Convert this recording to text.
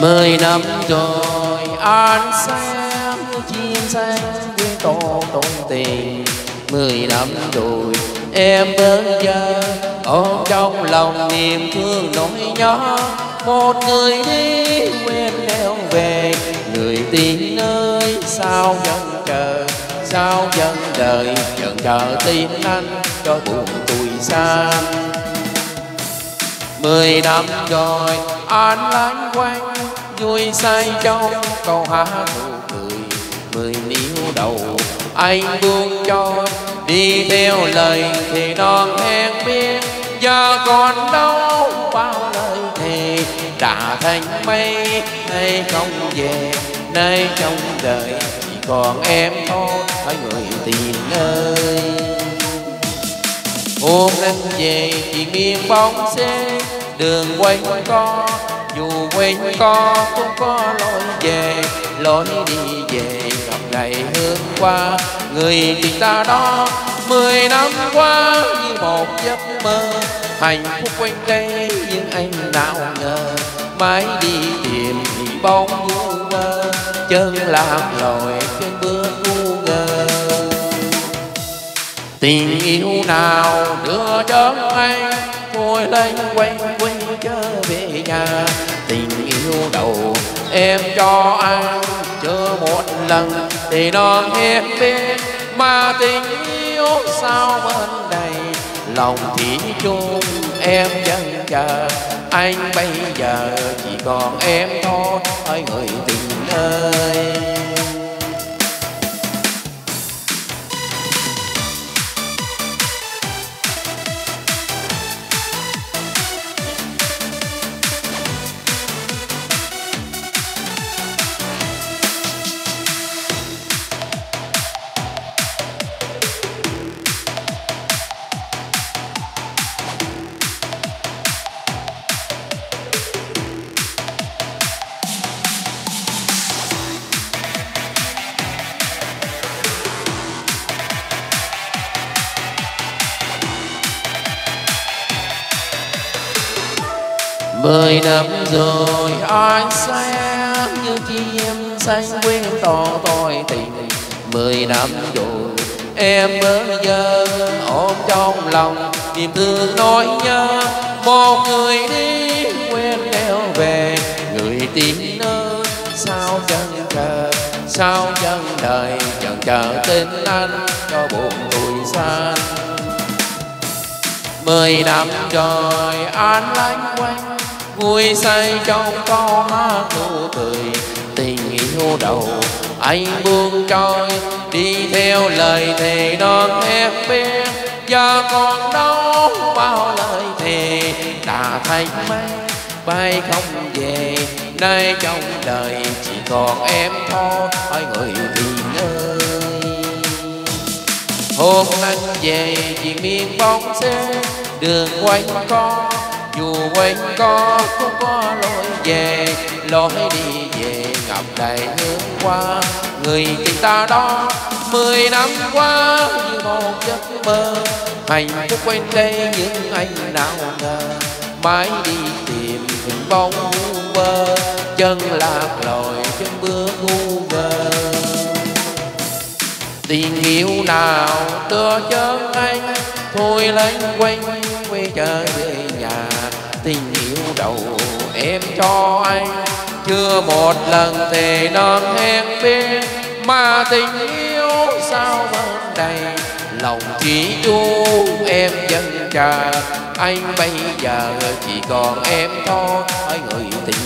mười năm rồi anh xem chim xanh với tổ tôn tình mười năm rồi em bây giờ ôm trong lòng niềm thương nỗi nhớ. Một người đi quên theo về, người tình ơi sao vẫn chờ, sao vẫn đợi. Vẫn chờ tin anh cho buồn tuổi xa mười năm rồi, an lánh quanh vui say trong câu hát nụ cười, mười níu đầu. Anh buông cho, đi theo lời thì non hẹn biết, giờ còn đâu bao lời thề. Đã thành mây, nay không về, nay trong đời chỉ còn em thôi hỡi người tình ơi hôm nay về, chỉ miên bóng xe đường quanh co, dù quanh co cũng có lối về, lối đi về gặp ngày hôm qua. Người tình ta đó mười năm qua như một giấc mơ, hạnh phúc quanh đây nhưng anh nào ngờ mãi đi tìm thì bóng vu mơ chân làm lội trên bước ngu ngơ tình yêu nào đưa đớn anh thôi lên quanh nhà tình yêu đầu em cho anh chưa một lần thì non hết biết mà tình yêu sao bên đây lòng thì chung em vẫn chờ. Anh bây giờ chỉ còn em thôi ơi người tình ơi. Mười năm rồi, anh sẽ như chim xanh quên to tôi tình. Mười năm rồi, em mới giờ ôm trong lòng, niềm thương nỗi nhớ. Một người đi quên đeo về, người tìm nơi. Sao chân chờ, sao chân đời chẳng chờ tên anh cho buồn tuổi xa. Mười năm rồi, anh lánh quanh vui say trong câu hát nụ cười, tình yêu đầu anh buông trôi đi theo lời thề non em biết giờ còn đâu bao lời thề. Đã thành mây bay không về, nay trong đời chỉ còn em thôi hỏi người tình ơi. Hôm anh về chỉ miên bóng xe, đường quanh co dù quanh co cũng có lối về, lối đi về ngập đầy hướng qua. Người tình ta đó mười năm qua như một giấc mơ. Hạnh phúc quanh đây những anh nào ngờ, mãi đi tìm hình bóng vu chân lạc lội chân bước ngu ngơ. Tình yêu nào tựa chân anh, thôi lánh quanh quay trở về nhà tình yêu đầu. Em cho anh chưa một lần thề non hẹn biết mà tình yêu sao vẫn đầy lòng chỉ chu, em vẫn trà anh bây giờ chỉ còn em thôi. Người tình